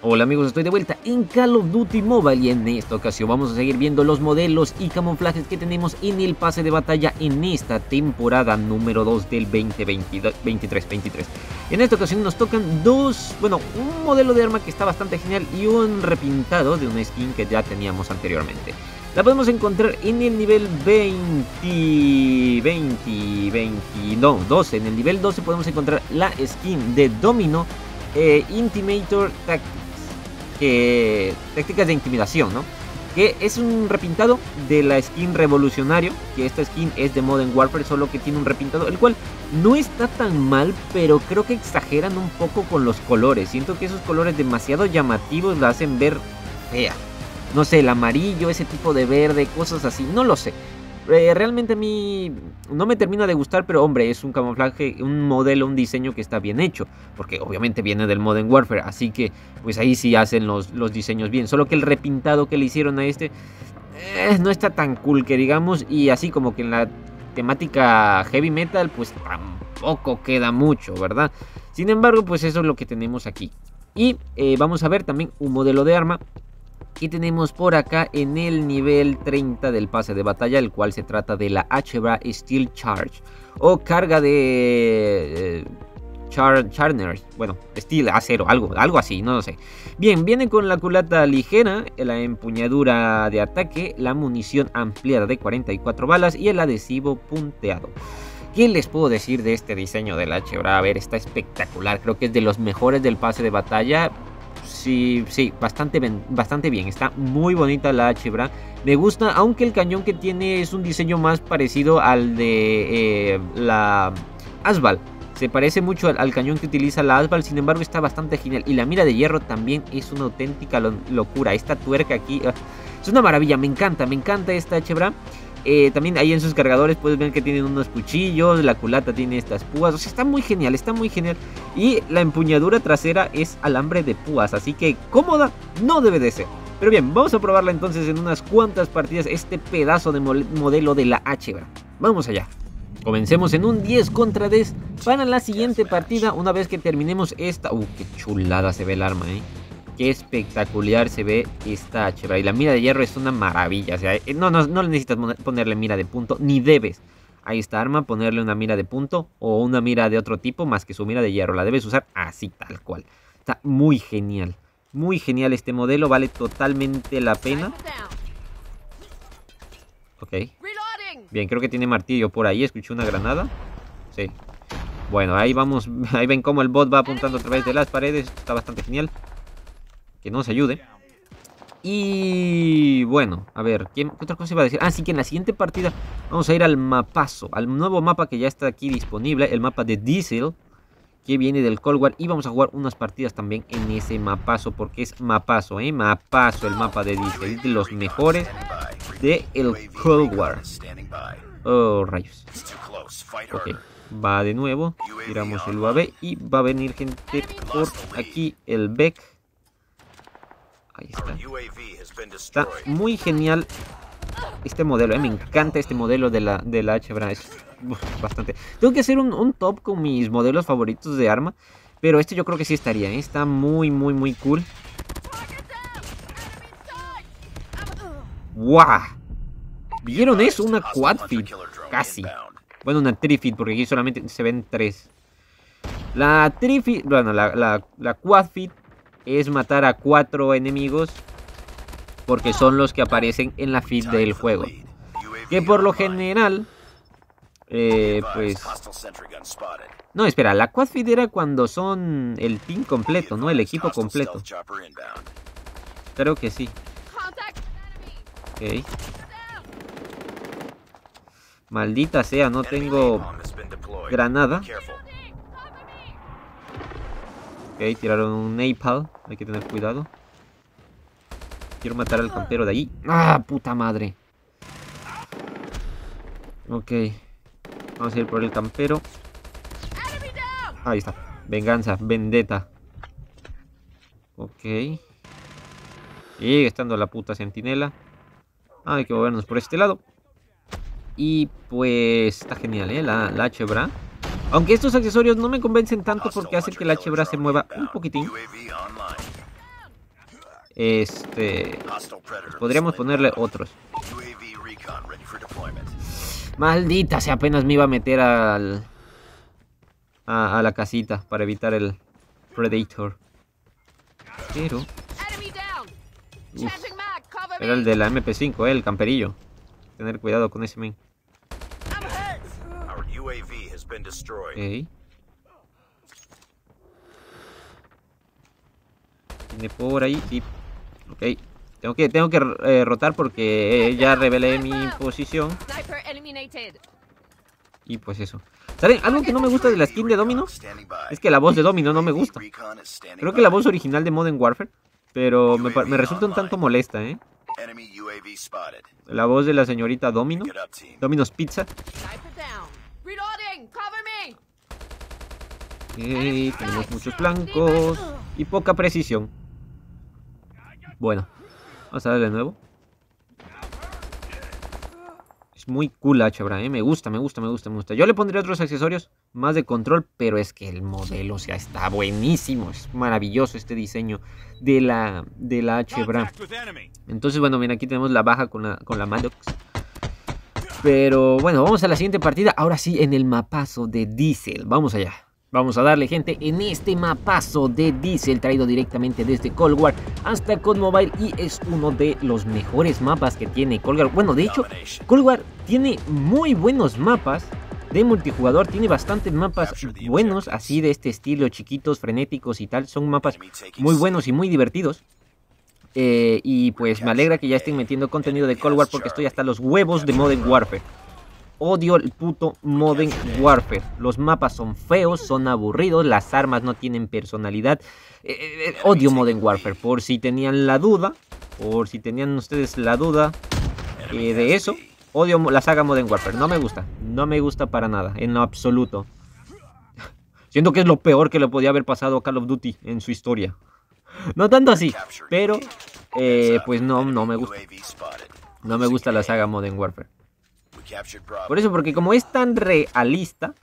Hola amigos, estoy de vuelta en Call of Duty Mobile y en esta ocasión vamos a seguir viendo los modelos y camuflajes que tenemos en el pase de batalla en esta temporada número 2 del 2023-23. En esta ocasión nos tocan dos, bueno, un modelo de arma que está bastante genial y un repintado de una skin que ya teníamos anteriormente. La podemos encontrar en el nivel 20, 20, 20, no, 12. En el nivel 12 podemos encontrar la skin de Domino eh, Intimator Tactics que tácticas de intimidación, ¿no? Que es un repintado de la skin revolucionario, que esta skin es de Modern Warfare, solo que tiene un repintado, el cual no está tan mal, pero creo que exageran un poco con los colores. Siento que esos colores demasiado llamativos la hacen ver fea. No sé, el amarillo, ese tipo de verde, cosas así, no lo sé. Eh, realmente a mí no me termina de gustar, pero hombre, es un camuflaje, un modelo, un diseño que está bien hecho. Porque obviamente viene del Modern Warfare, así que pues ahí sí hacen los, los diseños bien. Solo que el repintado que le hicieron a este eh, no está tan cool que digamos. Y así como que en la temática heavy metal, pues tampoco queda mucho, ¿verdad? Sin embargo, pues eso es lo que tenemos aquí. Y eh, vamos a ver también un modelo de arma y tenemos por acá en el nivel 30 del pase de batalla, el cual se trata de la HBA Steel Charge o carga de... Eh, char Charner, bueno, Steel, acero, algo, algo así, no lo sé. Bien, viene con la culata ligera, la empuñadura de ataque, la munición ampliada de 44 balas y el adhesivo punteado. ¿Qué les puedo decir de este diseño del HBA? A ver, está espectacular, creo que es de los mejores del pase de batalla sí, sí, bastante, bastante bien. Está muy bonita la H-Bra. Me gusta, aunque el cañón que tiene es un diseño más parecido al de eh, la Asval. Se parece mucho al, cañón que utiliza la Asval, sin embargo está bastante genial. Y la mira de hierro también es una auténtica locura. Esta tuerca aquí ah, es una maravilla, me encanta, me encanta esta H-Bra. Eh, también ahí en sus cargadores puedes ver que tienen unos cuchillos, la culata tiene estas púas, o sea, está muy genial, está muy genial. Y la empuñadura trasera es alambre de púas, así que cómoda no debe de ser. Pero bien, vamos a probarla entonces en unas cuantas partidas este pedazo de modelo de la H. Vamos allá. Comencemos en un 10 contra 10 para la siguiente partida una vez que terminemos esta... Uh, qué chulada se ve el arma, eh. Qué espectacular se ve esta. Y la mira de hierro es una maravilla. O sea, eh, no, no, no necesitas ponerle mira de punto, ni debes a esta arma ponerle una mira de punto o una mira de otro tipo más que su mira de hierro. La debes usar así, tal cual. Está muy genial. Muy genial este modelo, vale totalmente la pena. Ok. Bien, creo que tiene martillo por ahí. Escuché una granada. Sí. Bueno, ahí vamos. Ahí ven cómo el bot va apuntando a través de las paredes. Está bastante genial que nos ayude. Y bueno, a ver, ¿qué, otra cosa iba a decir? Ah, sí que en la siguiente partida vamos a ir al mapazo, al nuevo mapa que ya está aquí disponible, el mapa de Diesel, que viene del Cold War. Y vamos a jugar unas partidas también en ese mapazo, porque es mapazo, ¿eh? Mapazo el mapa de Diesel, es de los mejores de el Cold War. Oh, rayos. Ok, va de nuevo, tiramos el UAV y va a venir gente por aquí, el Beck Ahí está. Está muy genial este modelo. Eh. Me encanta este modelo de la, de la H-Bra. Es bastante. Tengo que hacer un, top con mis modelos favoritos de arma. Pero este yo creo que sí estaría. ¿eh? Está muy, muy, muy cool. ¡Wow! ¿Vieron eso? Una quad feed. Casi. Bueno, una trifid, porque aquí solamente se ven tres. La trifid, bueno, la, la, la quad feed es matar a cuatro enemigos porque son los que aparecen en la feed del juego. Que por lo general, eh, pues... No, espera, la quad feed era cuando son el team completo, ¿no? El equipo completo. Creo que sí. Ok. Maldita sea, no tengo granada. Ok, tiraron un napalm. Hay que tener cuidado. Quiero matar al campero de ahí. ¡Ah, puta madre! Ok. Vamos a ir por el campero. Ahí está. Venganza, vendetta. Ok. Sigue estando la puta sentinela. hay que movernos por este lado. Y pues está genial, ¿eh? La, la H-Bra. Aunque estos accesorios no me convencen tanto porque hacen que la H-Bra se mueva un poquitín. Este... Podríamos ponerle otros. Maldita sea, apenas me iba a meter al... A, la casita para evitar el Predator. Pero... era el de la MP5, eh, el camperillo. Tener cuidado con ese men. Okay. Tiene por ahí. Ok. Tengo que, tengo que eh, rotar porque eh, ya revelé mi posición. Y pues eso. ¿Saben? Algo que no me gusta de la skin de Domino es que la voz de Domino no me gusta. Creo que la voz original de Modern Warfare, pero me, me resulta un tanto molesta, ¿eh? La voz de la señorita Domino. Domino's Pizza. Ok, tenemos muchos blancos y poca precisión. Bueno, vamos a darle de nuevo. Es muy cool H-Bra, ¿eh? me gusta, me gusta, me gusta, me gusta. Yo le pondría otros accesorios más de control, pero es que el modelo, o sea, está buenísimo. Es maravilloso este diseño de la, de la H-Bra. Entonces, bueno, bien, aquí tenemos la baja con la, con la Maddox. Pero bueno, vamos a la siguiente partida. Ahora sí, en el mapazo de Diesel. Vamos allá. Vamos a darle gente en este mapazo de Diesel traído directamente desde Cold War hasta Cold Mobile y es uno de los mejores mapas que tiene Cold War. Bueno, de hecho, Cold War tiene muy buenos mapas de multijugador, tiene bastantes mapas buenos, así de este estilo, chiquitos, frenéticos y tal. Son mapas muy buenos y muy divertidos. Eh, y pues me alegra que ya estén metiendo contenido de Cold War porque estoy hasta los huevos de Modern Warfare. Odio el puto Modern Warfare. Los mapas son feos, son aburridos, las armas no tienen personalidad. Eh, eh, eh, odio Modern Warfare. Por si tenían la duda, por si tenían ustedes la duda de eso, odio la saga Modern Warfare. No me gusta, no me gusta para nada, en lo absoluto. Siento que es lo peor que le podía haber pasado a Call of Duty en su historia. No tanto así, pero pues no, no me gusta. No me gusta la saga Modern Warfare. Por eso, porque como es tan realista,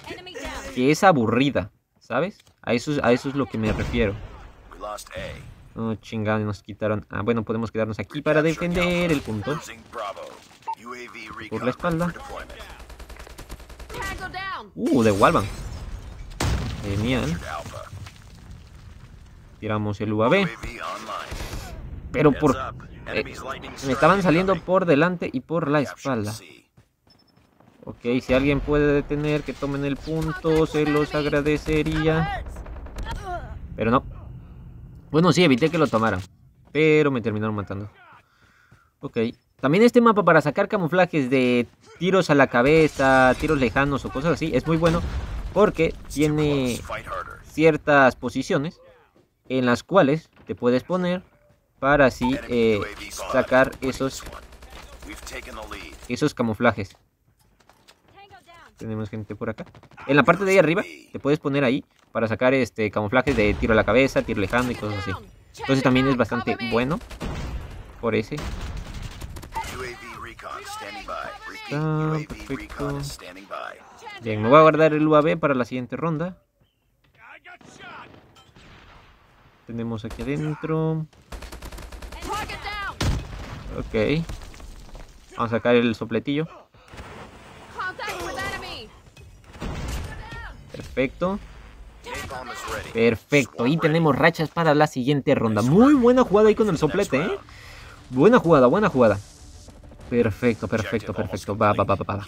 que es aburrida, ¿sabes? A eso, a eso es lo que me refiero. Oh, chingada, nos quitaron. Ah, bueno, podemos quedarnos aquí para defender el punto. Por la espalda. Uh, de Walvan. Genial. Tiramos el UAV. Pero por... Eh, me estaban saliendo por delante y por la espalda. Ok, si alguien puede detener que tomen el punto, se los agradecería. Pero no. Bueno, sí, evité que lo tomaran. Pero me terminaron matando. Ok. También este mapa para sacar camuflajes de tiros a la cabeza, tiros lejanos o cosas así, es muy bueno. Porque tiene ciertas posiciones en las cuales te puedes poner para así eh, sacar esos, esos camuflajes. Tenemos gente por acá. En la parte de ahí arriba te puedes poner ahí para sacar este camuflajes de tiro a la cabeza, tiro lejano y cosas así. Entonces también es bastante bueno por ese. perfecto. Bien, me voy a guardar el UAV para la siguiente ronda. Tenemos aquí adentro. Ok. Vamos a sacar el sopletillo. Perfecto. Perfecto. Y tenemos rachas para la siguiente ronda. Muy buena jugada ahí con el soplete, ¿eh? Buena jugada, buena jugada. Perfecto, perfecto, perfecto. Va, va, va, va,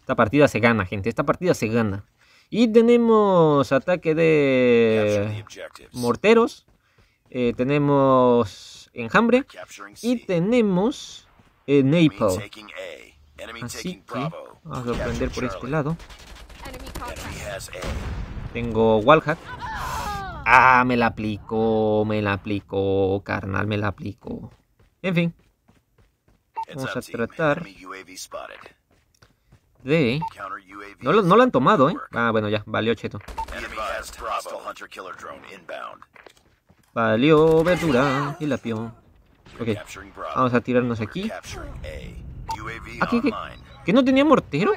Esta partida se gana, gente. Esta partida se gana. Y tenemos ataque de morteros. Eh, tenemos enjambre. Y tenemos eh. Así que vamos a prender por este lado. Tengo Wallhack. Ah, me la aplicó, me la aplicó, carnal, me la aplicó. En fin. Vamos a tratar de... No lo, no lo han tomado, ¿eh? Ah, bueno, ya, valió cheto. Valió verdura y la pio. Ok, vamos a tirarnos aquí. ¿Aquí que, que no tenía mortero?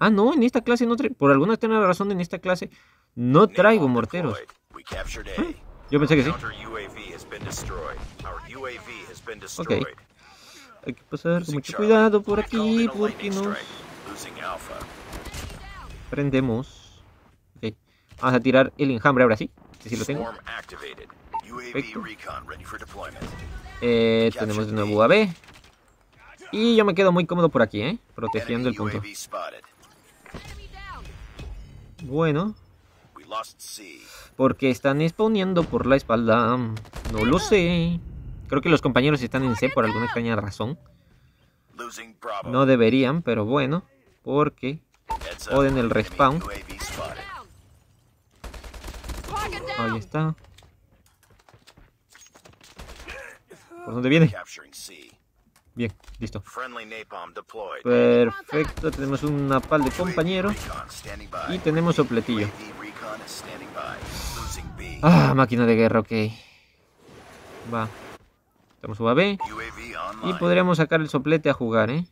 Ah, no, en esta clase no traigo. Por alguna extraña razón, en esta clase no traigo morteros. ¿Eh? Yo pensé que sí. Ok. Hay que pasar con mucho cuidado por aquí porque nos prendemos. Ok. Vamos a tirar el enjambre ahora sí. Si lo tengo. Perfecto. Eh, tenemos de nuevo AB. Y yo me quedo muy cómodo por aquí, ¿eh? Protegiendo el punto. Bueno. Porque están exponiendo por la espalda. No lo sé. Creo que los compañeros están en C por alguna extraña razón. No deberían, pero bueno. Porque joden el respawn. Ahí está. ¿Por dónde viene? Bien, listo. Perfecto, tenemos una pal de compañero. Y tenemos sopletillo. Ah, máquina de guerra, ok. Va. Tenemos UAV. Y podríamos sacar el soplete a jugar, ¿eh?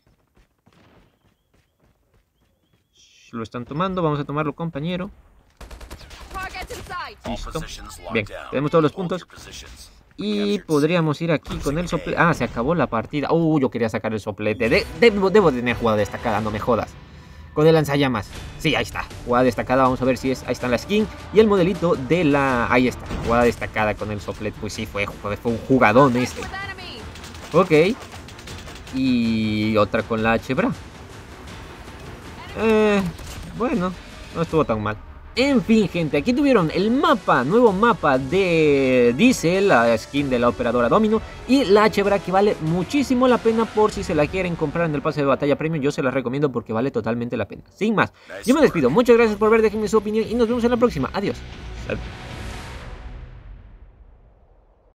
Lo están tomando, vamos a tomarlo, compañero. Listo. Bien, tenemos todos los puntos. Y podríamos ir aquí con el soplete. Ah, se acabó la partida. Uh, yo quería sacar el soplete. debo, debo tener jugada destacada, no me jodas. Con el lanzallamas. Sí, ahí está. Jugada destacada. Vamos a ver si es. Ahí está la skin. Y el modelito de la. Ahí está. Jugada destacada con el soplete. Pues sí, fue, fue, un jugadón este. Ok. Y otra con la Chebra. Eh, bueno, no estuvo tan mal. En fin, gente, aquí tuvieron el mapa, nuevo mapa de Diesel, la skin de la operadora Domino y la Chebra que vale muchísimo la pena por si se la quieren comprar en el pase de batalla premium. Yo se la recomiendo porque vale totalmente la pena. Sin más, yo me despido. Muchas gracias por ver, déjenme su opinión y nos vemos en la próxima. Adiós.